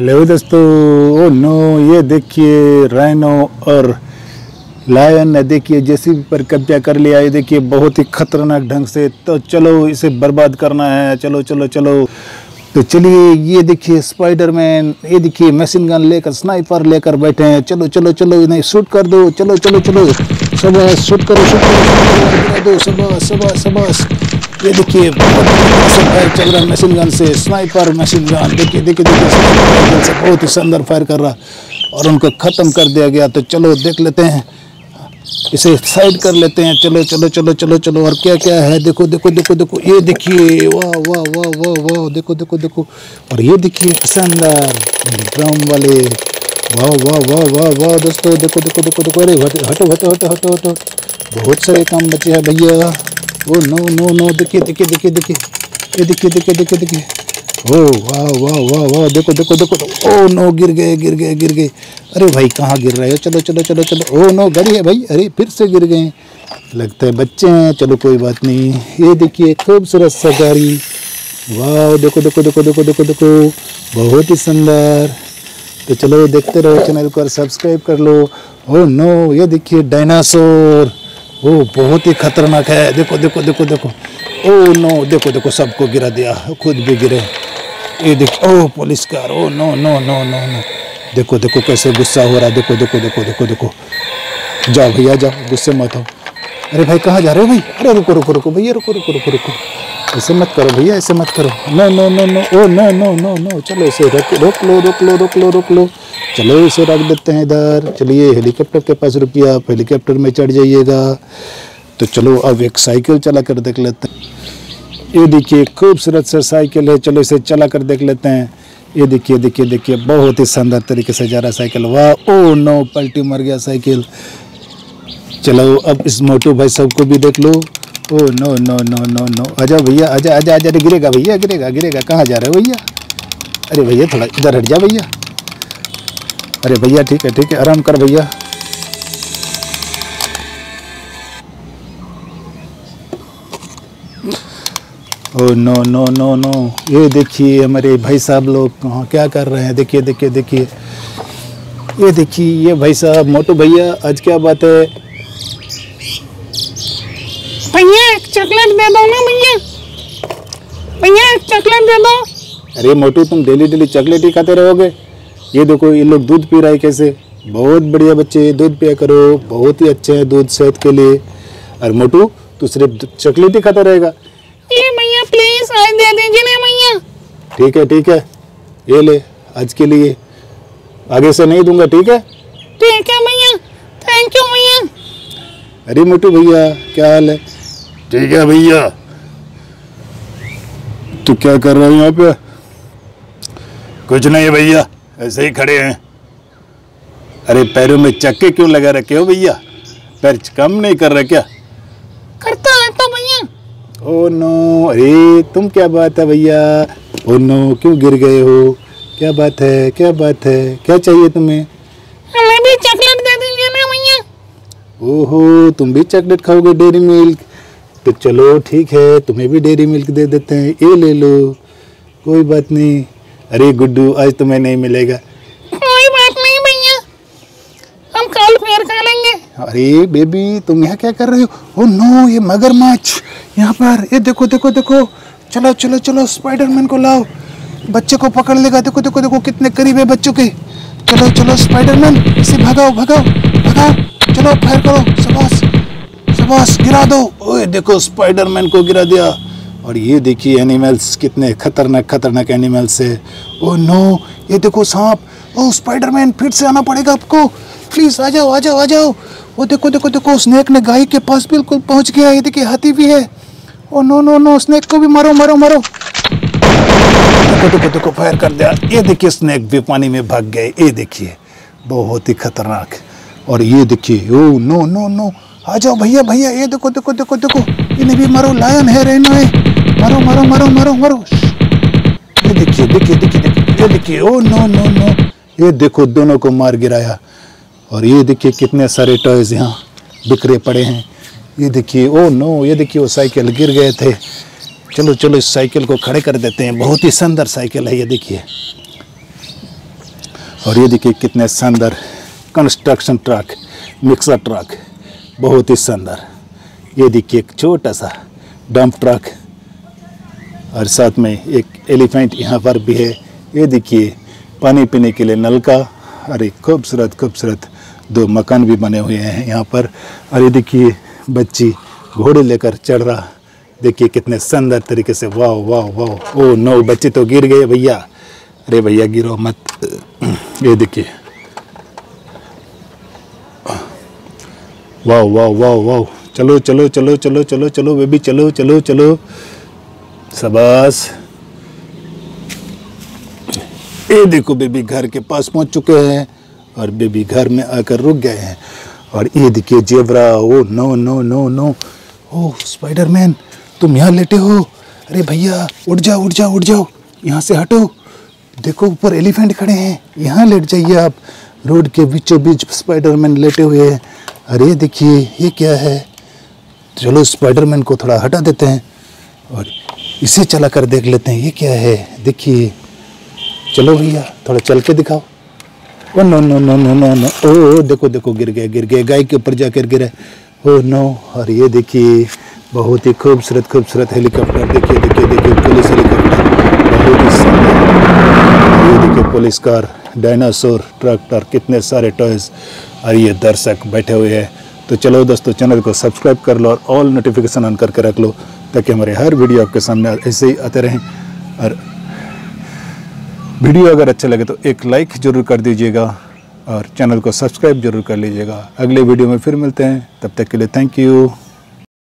Hello दोस्तों, oh no, ये देखिए रैनो और लायन ने देखिए, जैसी पर कब्जा कर लिया, ये देखिए, बहुत ही खतरनाक ढंग से। तो चलो, इसे बर्बाद करना है। चलो चलो चलो। तो चलिए, ये देखिए स्पाइडरमैन ये देखिए मशीन गन लेकर स्नाइपर लेकर बैठे हैं। चलो चलो चलो, इन्हें शूट कर दो। चलो चलो चलो। सुबह शूट करो शूट करो दो ये देखिए फायर चल रहा है मशीन गन से स्नाइपर मशीन गन देखिए देखिए देखिए बहुत ही शानदार फायर कर रहा और उनको ख़त्म कर दिया गया। तो चलो, देख लेते हैं। इसे साइड कर लेते हैं। चलो चलो चलो चलो चलो, और क्या क्या है? देखो देखो देखो देखो, ये देखिए, वाह वाह वाह वाह वाह, देखो देखो देखो, और ये देखिए, शानदार ड्रम वाले, वाह वाह वाह वाह वाह, दोस्तों, देखो देखो देखो देखो, अरे हटो हटो हटो हटो हटो, बहुत सारे काम बचे हैं भैया। ओ नो नो नो देखिए देखिए देखिए देखिए। ये देखिए देखिए देखिए देखिए। ओ वाह वाह वाह वाह देखो देखो देखो। ओ नो गिर गए गिर गए गिर गए। अरे भाई, कहाँ गिर रहे हो? चलो चलो चलो चलो। ओ नो गरी है भाई। अरे, फिर से गिर गए। लगता है बच्चे हैं। चलो, कोई बात नहीं। ये देखिए, खूबसूरत सा गाड़ी। वाह देखो देखो देखो देखो देखो देखो। बहुत ही सुंदर। तो चलो, देखते रहो चैनल को सब्सक्राइब कर लो। ओ नो ये देखिए, डायनासोर। ओ, बहुत ही खतरनाक है। देखो देखो देखो देखो। ओ, नो, देखो देखो, सबको गिरा दिया। खुद भी गिरे। ये देखो, ओ police car oh, no no no no no. देखो देखो, कैसे गुस्सा हो रहा है। देखो देखो देखो देखो देखो। जाओ भैया, जाओ। गुस्से मत हो। अरे भाई, कहाँ जा रहे हो भाई? अरे, रुको रुको रुको। भैया, रुको रुको रुको रुको। ऐसे मत करो भैया, ऐसे मत करो। No no no no. Oh, no no no no. चलो ऐसे रोक रोक लो रोक लो रोक लो रोक लो। चलो इसे रख देते हैं इधर। चलिए हेलीकॉप्टर के पास रुकिए आप हेलीकॉप्टर में चढ़ जाइएगा। तो चलो, अब एक साइकिल चला कर देख लेते हैं। ये देखिए, खूबसूरत सा साइकिल है। चलो इसे चला कर देख लेते हैं। ये देखिए देखिए देखिए, बहुत ही शानदार तरीके से जा रहा साइकिल वाह ओ नो पलटी मर गया साइकिल चलो, अब इस मोटू भाई साहब सबको भी देख लो। ओ no no no no no आजा भैया, आजा आजा आजा गिरेगा भैया, गिरेगा गिरेगा। कहाँ जा रहे हो भैया? अरे भैया, थोड़ा इधर हट जा भैया। अरे भैया ठीक है ठीक है आराम कर भैया। Oh no no no no. ये देखिए हमारे भाई साहब लोग कहाँ क्या कर रहे हैं। देखिए देखिए देखिए। ये देखिए ये भाई साहब मोटू भैया आज क्या बात है? भैया चॉकलेट दे दो ना भैया। भैया चॉकलेट दे दो। अरे मोटू तुम डेली डेली चॉकलेट ही खाते रहोगे। ये देखो ये लोग दूध पी रहा है कैसे? बहुत बढ़िया बच्चे दूध पिया करो बहुत ही अच्छे हैं दूध सेहत के लिए। और मोटू तू सिर्फ़ चॉकलेट ही खाता रहेगा। ये भैया प्लीज़ आज दे दीजिए ना भैया ठीक है ठीक है। ये ले आज के लिए। आगे से नहीं दूँगा ठीक है? ठीक है भैया थैंक यू भैया अरे मोटू भैया क्या हाल है? ठीक है भैया। तू क्या कर रहा है यहाँ पे? कुछ नहीं भैया। ऐसे ही खड़े हैं। अरे पैरों में चक्के क्यों लगा रखे हो भैया? पैर कम नहीं कर रहे क्या? करता है तो भैया। ओ नो अरे तुम क्या बात है भैया? ओ नो क्यों गिर गए हो? क्या बात है क्या बात है? क्या चाहिए तुम्हें? हमें भी चॉकलेट दे दीजिए ना भैया। ओहो तुम भी चॉकलेट खाओगे डेयरी मिल्क। तो चलो ठीक है तुम्हें भी डेयरी मिल्क दे देते हैं ये ले लो। कोई बात नहीं। अरे गुड्डू आज तुम्हें नहीं मिलेगा। कोई बात नहीं भैया। हम कल फिर खा लेंगे। अरे बेबी तुम यहाँ क्या कर रहे हो? ओ नो ये मगरमच्छ। यहाँ पर ये देखो देखो देखो। चलो चलो चलो स्पाइडरमैन को लाओ। बच्चे को पकड़ लेगा। देखो देखो देखो कितने करीब है बच्चों के। चलो चलो स्पाइडरमैन इसे भगाओ भगाओ भगाओ। चलो फायर करो शबाश शबाश गिरा दो। ओए देखो स्पाइडरमैन को गिरा दिया। और ये देखिए एनिमल्स कितने खतरनाक खतरनाक एनिमल्स है। ओ नो ये देखो सांप। ओ स्पाइडरमैन फिर से आना पड़ेगा आपको। प्लीज़ आ जाओ आ जाओ आ जाओ। वो देखो देखो देखो स्नेक ने गाय के पास बिल्कुल पहुँच गया ये देखिए, हाथी भी है। Oh no no no snake को भी मारो मारो मारो। देखो देखो देखो फायर कर दिया। ये देखिए स्नेक भी पानी में भाग गए। ये देखिए, बहुत ही खतरनाक। और ये देखिए ओ नो नो नो आ जाओ, भैया भैया, ये देखो देखो देखो देखो। इन्हें भी मारो लायन है रेनो है। मारो मारो मारो मारो मारो। ये देखिए देखिए देखिए ये देखिए। Oh, no no no. ये देखो, दोनों को मार गिराया। और ये देखिए, कितने सारे टॉयज यहाँ बिखरे पड़े हैं। ये देखिए, ओ, नो, ये देखिए, वो साइकिल गिर गए थे। चलो चलो, इस साइकिल को खड़े कर देते हैं। बहुत ही सुंदर साइकिल है ये देखिए। और ये देखिए, कितने शानदार कंस्ट्रक्शन ट्रक मिक्सर ट्रक बहुत ही शानदार ये देखिए, एक छोटा सा डंप ट्रक और साथ में एक एलिफेंट यहाँ पर भी है। ये देखिए, पानी पीने के लिए नलका और एक खूबसूरत खूबसूरत दो मकान भी बने हुए हैं यहाँ पर। और ये देखिए, बच्ची घोड़े लेकर चढ़ रहा। देखिए कितने सुंदर तरीके से, वाह वाह वाह। ओ, नो बच्चे तो गिर गए भैया। अरे भैया, गिरो मत। ये देखिए। वाह वाह वाह वाह। चलो चलो चलो चलो चलो चलो वे बेबी, चलो चलो चलो। शाबाश। ये देखो, बेबी घर के पास पहुँच चुके हैं और बेबी घर में आकर रुक गए हैं। और ये देखिए zebra oh, no no no no. Oh Spiderman तुम यहाँ लेटे हो? अरे भैया, उठ जाओ उठ जाओ उठ जाओ। यहाँ से हटो। देखो, ऊपर एलिफेंट खड़े हैं। यहाँ लेट जाइए आप। रोड के बीचों बीच स्पाइडरमैन लेटे हुए हैं। अरे देखिए, ये क्या है? चलो स्पाइडरमैन को थोड़ा हटा देते हैं। और इसे चला कर देख लेते हैं, ये क्या है? देखिए, चलो भैया, थोड़ा चल के दिखाओ। ओ, no no no no no no, oh, देखो देखो, गिर गए गिर गए गाय के ऊपर जाकर गिरे। ओ, नो, और ये देखिए, बहुत ही खूबसूरत खूबसूरत हेलीकॉप्टर, देखिए देखिए देखिए, पुलिस हेलीकॉप्टर, बहुत ही ये देखिए, पुलिस कार, डायनासोर, ट्रैक्टर, कितने सारे टॉयज, और ये दर्शक बैठे हुए हैं। तो चलो दोस्तों, चैनल को सब्सक्राइब कर लो और ऑल नोटिफिकेशन ऑन करके रख लो। ताकि हमारे हर वीडियो आपके सामने ऐसे ही आते रहें। और वीडियो अगर अच्छा लगे तो एक लाइक ज़रूर कर दीजिएगा और चैनल को सब्सक्राइब ज़रूर कर लीजिएगा। अगले वीडियो में फिर मिलते हैं। तब तक के लिए थैंक यू